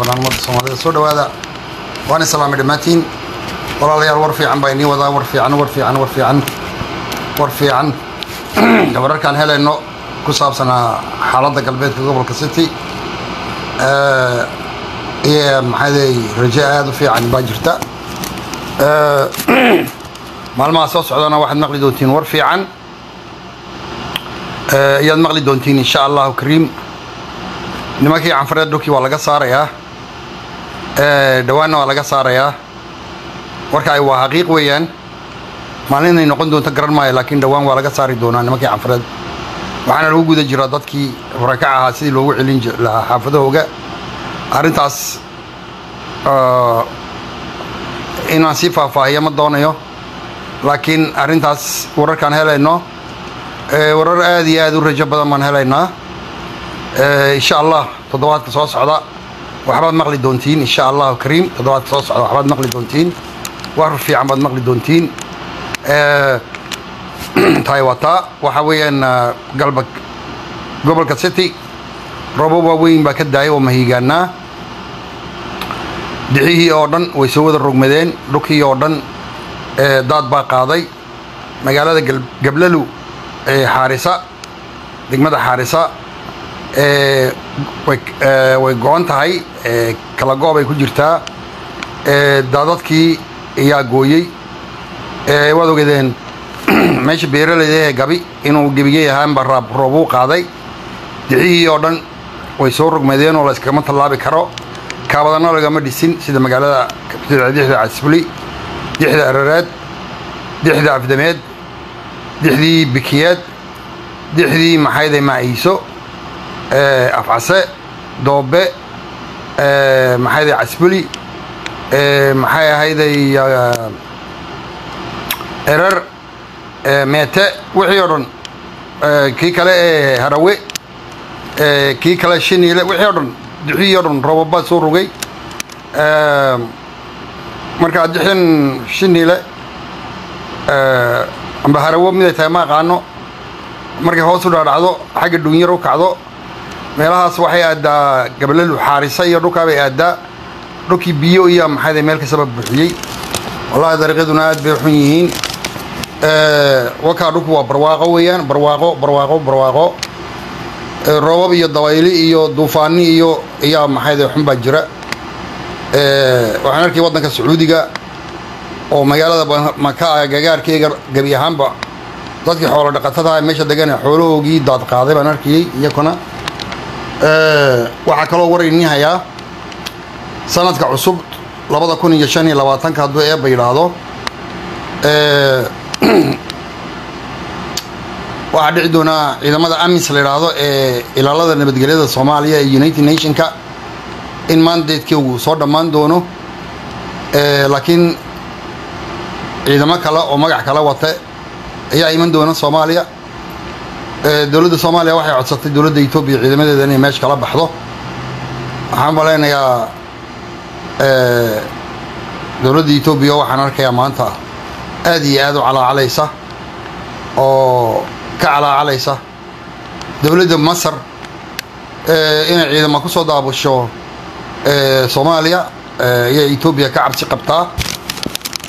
badan ummadda soomaalida soo dhawaada waan islaamay dhammaantiin walaalayaal war fiican baa inii wadaa war fiican war fiican war fiican war fiican wararkaan helayno ku saabsanaa xaaladda galbeedka gobolka city iyo maxaaday rajo aada u fiican baa jirta maalmaha soo socdana waxaad maqli doontiin war fiican ayaad maqli doontiin insha allahu kariim nimankii canfareed dhulkii waa laga saarayaa dhawaanna waa laga saarayaa. Warka waa xaqiiq weeyaan maalin inay noqon doonto garan maayo laakiin dhawaan waa laga saari doonaa nimankii canfareed waxaana lagu guda jiraa dadkii farakac ahaa sidii loogu celin lahaa xaafadahooga arrintaas inaan sii faahfaahiyo ma doonayo laakiin arrintaas wararkaan helayno warar aada iyo aada u rajo badan baan helaynaa. Insha allah toddobaadka soo socda waxbaad maqli doontiin insha allahu kariim toddobaadka soo socda waxbaad maqli doontiin war fiican baad maqli doontiin taa waxaa weeyaan galba gobolka city robo waaweyn baa ka daayay oo mahiigaanaa dixihii oo dhan way soo wada rogmadeen dhulkii oo dhan daad baa qaaday magaalada gablalu xaarisa degmada xaarisa way go-on tahay. Kala go-bay ku jirtaa. Daadadkii ayaa gooyey. Waad ogeedeen meesha beeralayda ee gabi inuu gebigey ahaanba raab roobuu qaaday. Dixihii oo dhan way soo rogmadeen oo la iskagama tallaabi karo. Kaabadana lagama dhisin sida magaalada dixda casbuli dixda arareed dixda afdameed dixdii bikiyeed dixdii maxayday maaciiso afcase doobe maxayday casbuli maxay ahayday erer meete wixii oo dhan kii kale ee harawe kii kale shiniile wixii o dhan dixihii o dhan roobabaa soo rogay. Markaa dixin shiniile amba harawo miday tahay ma aqaano. Markay hoos u dhaadhacdo xagga dhuunyar u kacdo meelahaas waxay aadaa gablalu xaarisa iyo dhulkaa bay aadaa dhulkii biyo iyo maxayda meel kastaba buuxiyey. Wallahi dariiqyaduna aad bay xun yihiin. Wakaa dhulku waa barwaaqo weeyaan. Barwaaqo barwaaqo barwaaqo. Roobab iyo dabayli iyo duufaani iyo ayaa maxayda xun baa jira. Waxaan arkay waddanka sacuudiga oo magaalada maka gagaarkeyga gebi ahaanba. Dadkii xoolo dhaqatada meesha degane xoolahoogii daad qaaday baan arkayey iyakuna waxaa kaloo war ini hayaa sanadka cusub labada kun iyo shan iyo labaatanka hadduu eebba yidhaahdo. Waxaa dhici doonaa ciidamada amis la yidhaahdo ee ilaalada nabadgelyada soomaaliya ee united nationka in mandatekii uu soo dhammaan doono. Laakiin ciidamo kale oo magac kale wate ayaa iman doona soomaaliya dowladda soomaaliya waxay codsatay dowladda etoobiya ciidamadeeda inay meesha kala baxdo. Waxaan malaynayaa dowladda etoobiya waxaan arkayaa maanta aad iyo aad u calaacalaysa oo ka calaacalaysa dowladda masar inay ciidamo ku soo soomaaliya ayay etoobiya ka cabsi qabtaa.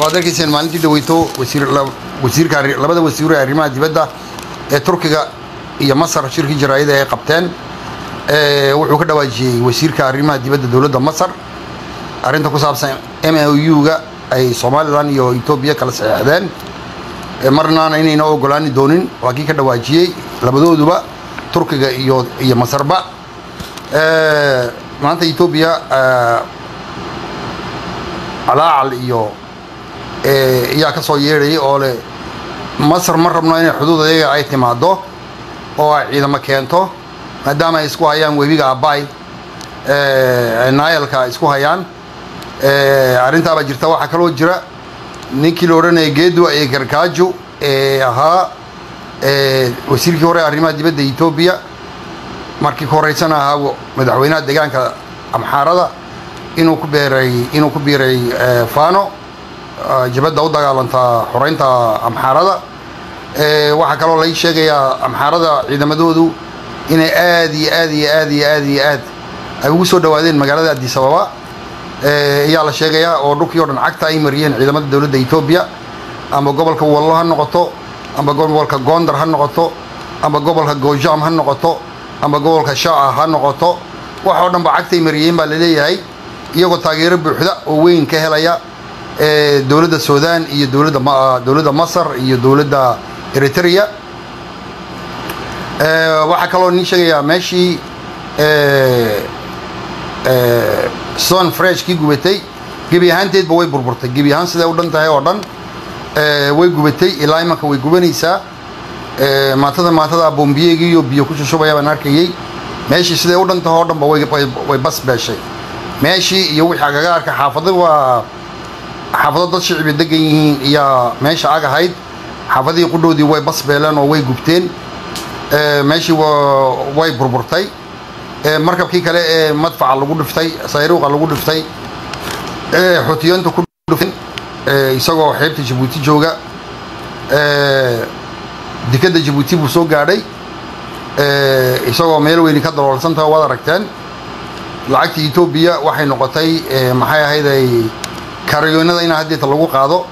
Waad arkayseen maalintii dhaweyto wasiirka labada wasiiro ee arrimaha dibadda ee turkiga iyo masar shirkii jaraa'ida ay qabteen wuxuu ka dhawaajiyey wasiirka arrimaha dibadda dowladda masar. Arrinta ku saabsan m o u-ga ay somalilan iyo etoobiya kala saxeexdeen marnaana inayna ogolaani doonin waa kii ka dhawaajiyey labadooduba turkiga iyo iyo masarba. Maanta etoobiya calaacal iyo ayaa ka soo yeedhayay oo leh masar ma rabno inay xuduud ayaga ay timaado oo ay ciidamo keento maadaama ay isku hayaan webiga abay. Naayalka isku hayaan. Arrintaabaa jirta waxaa kaloo jira. Ninkii la odhanaya geedwa ee gargaajo ee ahaa wasiirkii hore arrimaha dibadda etoobiya markii ku horeysana ahaa madaxweynaha deegaanka amxaarada. Inuu ku beeray inuu ku biiray fano jabadda u dagaalantaa xoreynta amxaarada waxaa kaloo lai sheegayaa amxaarada ciidamadoodu inay aad iyo aad iyo aad iyo aad iyo aad ay ugu soo dhawaadeen magaalada addis ababa. Ayaa la sheegayaa oo dhulkii o dhan cagta ay mariyeen ciidamada dowladda etoobiya ama gobolka wallo ha noqoto ama gobolka gondar ha noqoto ama gobolka gojam ha noqoto ama gobolka shaca ha noqoto. Wax oo dhan ba cagtay mariyeen baa la leeyahay iyagoo taageero buuxda oo weyn ka helaya dowladda sudan iyo dowladda dowladda masar iyo dowladda eritrea. Waxaa kaloo nii sheegayaa meeshii son fresh kii gubatay gebi ahaanteedba way burburtay. Gebi ahaan siday u dhan tahay oo dhan way gubatay. Ilaa imanka way gubanaysaa. Maatada maatada bombiyeygiiyo biyo ku shushubaya arkayey meeshii siday u dhan tahay oo dhanba way bas beeshay. Meeshii iyo wixii agagaarka xaafada waa xaafado dad shicibi degan yihiin iyo meesha ag ahayd xaafadihii qudhoodii way bas beeleen oo way gubteen. Meeshii way burburtay. Markabkii kale ee madfaca lagu dhiftay sayruuqa lagu dhiftay xutiyoonta ku dhifteen isagoo xeebta jabuuti jooga. Dekadda jabuuti buu soo gaadhay. Isagoo meel weyni ka daloolsantaha waad aragteen. Lacagta etoobiya waxay noqotay maxay ahayday kaariyoonada inaa haddeeta lagu qaado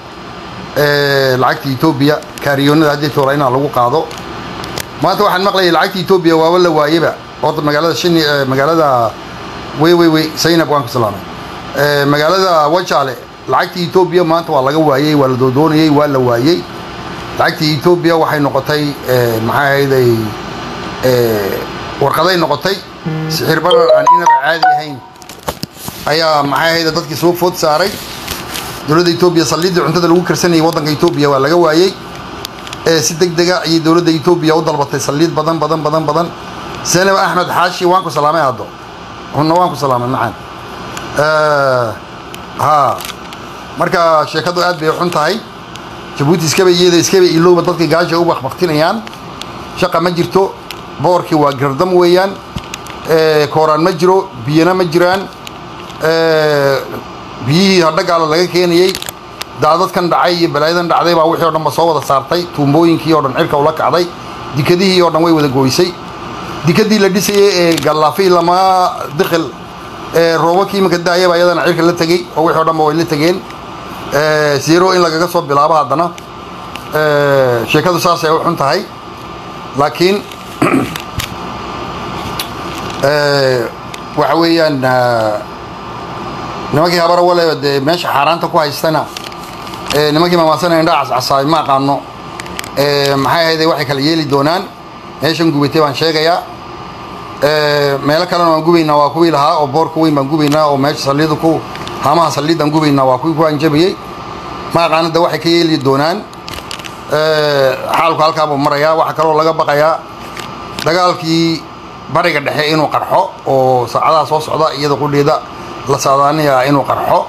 lacagta etoobiya kaariyoonada haddeeta wala inaa lagu qaado. Maanta waxaan maqlayay lacagta etoobiya waaba la waayeba. Horta magaalada shini magaalada wey wey wey saynab waan ku salaamay. Magaalada wajaale lacagta etoobiya maanta waa laga waayey waa la doodoonayey waa la waayey. Lacagta etoobiya waxay noqotay maxay ahayday warqaday noqotay. Sixir barar aan inaba caadi ahayn. Ayaa maxay ahayda dadkii soo food saaray dowladda etoobiya saliiddii cuntada lagu karsanayay waddanka etoobiya waa laga waayey si deg dega ayay dowladda etoobiya u dalbatay saliid badan badan badan badan. Senab axmed xaashi waan ku salaamay haddo hunna waan ku salaamay macaan. Ha marka sheekadu aad bay xun tahay. Jabuuti iskaba iyada iskaba ilowba dadkii gaasha u bakbaktinayaan shaqa ma jirto boorkii waa gardam weeyaan. Kooraan ma jiro biyana ma jiraan biyihii hadhagaala laga keenayey daadadkan dhacay iyo balaayadan dhacday baa wixii o dhan ba soo wada saartay. Tuumbooyinkii o dhan cirka ula kacday. Dikadihii oo dhan way wada gooysay. Dikadii la dhisayay ee gallaafi lama diqil roobakii imanka daayaba ayadana cirka la tegey oo wixii o dhan ba way la tegeen. Zero in lagaga soo bilaabo haddana. Sheekadu saasay u xun tahay. Laakiin waxa weeyaan nimankii habara wale dee meesha xaaraanta ku haystana nimankii mamaasanaya indhaa cascasaay ma aqaano. Maxay ahayde waxay kala yeeli doonaan? Meeshan gubatay baan sheegayaa. Meelo kalena waan gubaynaa waa kuwii lahaa oo boorka weyn baan gubaynaa oo meesha saliida ku haamaha saliidaan gubaynaa waa kuwii ku anjabayey ma aqaano de waxay ka yeeli doonaan. Xaalku halkaabuu marayaa waxaa kaloo laga baqayaa dagaalkii bariga dhexe inuu qarxo oo saacadaha soo socda iyada qudheeda la saadaanaya inuu qarxo.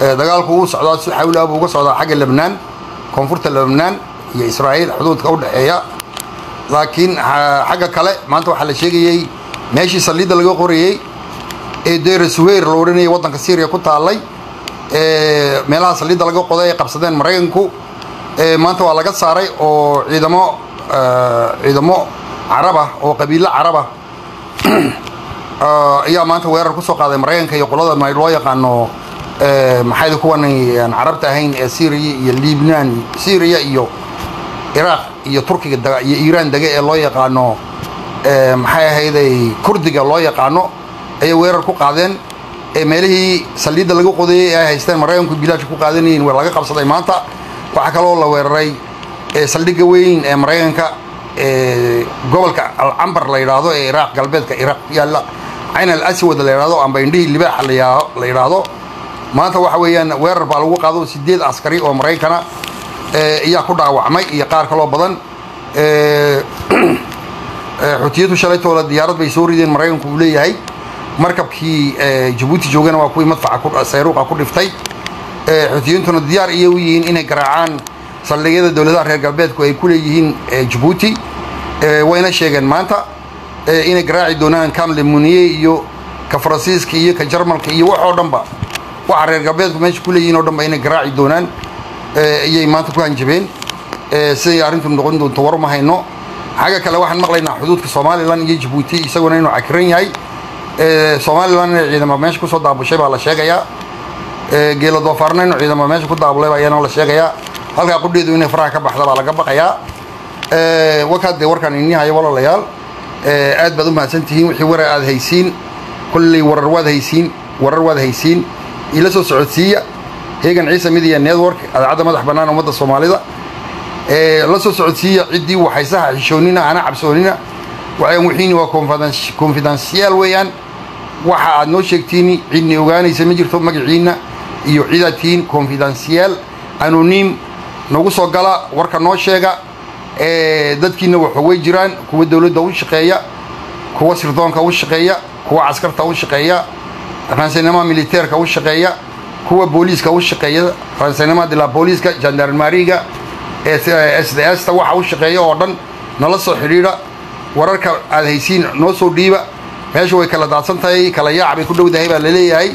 Dagaalku uu socdaa si xawlaa buu uga socdaa xagga lebnaan koonfurta lebnaan iyo israa'iil xuduudka u dhexeeya. Laakiin xagga kale maanta waxaa la sheegayey meeshii saliidda laga qorayey ee deera suheyr la odhanayay waddanka syriya ku taallay. Meelaha saliidda laga qoday ay qabsadeen maraykanku. Maanta waa laga saaray oo ciidamo ciidamo carabah oo qabiilo carabah ayaa maanta weerar ku soo qaaday maraykanka iyo qolada loo yaqaano maxayda kuwan aan carabta ahayn ee syriya iyo libnaan syriya iyo iraaq iyo turkiga iyo iiraan dega ee loo yaqaano maxay ahayday kurdiga loo yaqaano ayay weerar ku qaadeen. Ee meelihii saliidda laga qodayey ay haysteen maraykanku bilaasha ku qaadanayeen waa laga qabsaday maanta. Waxaa kaloo la weeraray saldhigga weyn ee maraykanka gobolka alcambar la yidhaahdo ee iraaq galbeedka iraaq ku yaalla cayn al aswad la yidhahdo amba indhihii libaaxa la yidhaahdo maanta waxa weeyaan weerar baa lagu qaado sideed askari oo maraykana ayaa ku dhaawacmay iyo qaar kaloo badan. Xutiyadu shalaytoola diyaarad bay soo rideen maraykanku uu leeyahay. Markabkii jabuuti joogana waa kuwii madfaca sayruuqa ku dhiftay. Xutiyintuna diyaar iyay u yihiin inay garaacaan saldhigyada dowladaha reer galbeedku ay ku leeyihiin jabuuti. Wayna sheegeen maanta inay garaaci doonaan camle muniye iyo ka faransiiska iyo ka jarmalka iyo wax oo dhanba. Waxa reer galbeedku meesha ku leeyihiin oo dhanba inay garaaci doonaan ayay maanta ku hanjabeen siday arrintu noqon doonto war hayno. Xagga kale waxaan maqlaynaa xuduudka somalilan iyo jabuuti isaguna inuu cakiran yahay. Somalilan inay ciidamo meesha ku soo daabushay baa la sheegayaa. Geelo doofaarna inuu ciidamo meesha ku daabulay ayaana la sheegayaa. Halkaa qudheedu inay faraha ka baxda baa laga baqayaa. Wakaa dee warkaan ini hayo walaalayaal aad baad u mahadsan tihiin wixii warar aad haysiin kolley warar waad haysiin warar waad haysiin ila soo socodsiiya. Heegan ciise midiya network adaacadda madax bannaan ummadda soomaalida. La soo socodsiiya ciddii waxaysaha xishoonina ana cabsoonina. Waxaan wixiini waa confidential weeyaan. Waxa aad noo sheegtiini cidni ogaanaysa ma jirto magaciinna iyo cidaad tihiin confidential anonim nagu soo gala warka noo sheega dadkiina waxa way jiraan kuwa dowladda u shaqeeya kuwa sirdoonka u shaqeeya kuwa caskarta u shaqeeya ransaynamaha militeerka u shaqeeya kuwa booliiska u shaqeeya ransaynamaha dila booliiska jandarmariga s d sta waxa u shaqeeya oo dhan nala soo xidhiidha wararka aad haysiin noo soo dhiiba meesha way kala daadsan tahay kala yaac bay ku dhowdahay baa la leeyahay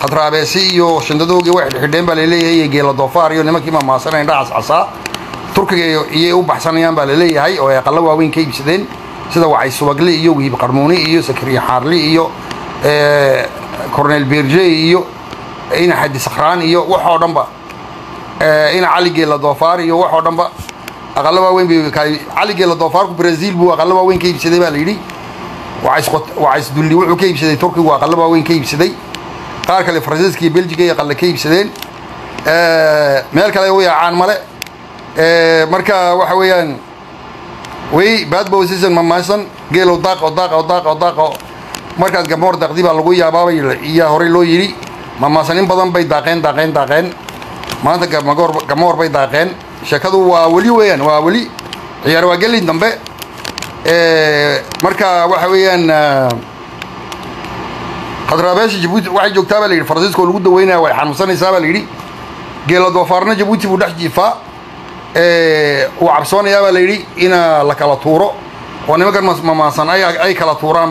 khadraabeesi iyo shandadoogi way xidhxidheen baa la leeyahay iyo geela doofaar iyo nimankii mamaasanay indhacaas casaa turkiga iyay u baxsanayaan baa la leeyahay oo ay aqallo waaweyn ka iibsadeen. Sida wacay subagli iyo wihiib qarmuuni iyo sakriya xaarli iyo cornel berje iyo ina xadi sakhraan iyo waxoo dhanba. Ina cali geela doofaar iyo waxoo dhanba. Aqallo waaweyn bay cali geela doofaarku brazil buu aqallo waaweyn ka iibsaday baa la yidhi. Wacays dulli wuxuu ka iibsaday turkigu aqallo waaweyn ka iibsaday. Qaar kale faransiiska iyo beljiga ay aqalle ka iibsadeen. Meel kale u yaacaan male marka waxa weeyaan way bad bosition mamaasan geelow daaqo daaqo daaqo daaqo markaad gamoor daaqdi baa lagu yaabaabay iyaa horey loo yidhi. Mamaasan in badan bay daaqeen daaqeen daaqeen. Maanta gamagoor gamoor bay daaqeen. Sheekadu waa weli weeyaan waa weli. Ciyaar waa gelin dambe. Marka waxa weeyaan khadraabeesha jabuuti waxay joogtaa baa la yidhi faransiiska oo lagu daweynaya way xanuunsanaysaa baa la yidhi. Geela doofaarna jabuuti buu dhex jiifaa uu cabsoonayaa baa la yidhi ina la kala tuuro. Oo nimankan mamaasan ay kala tuuraan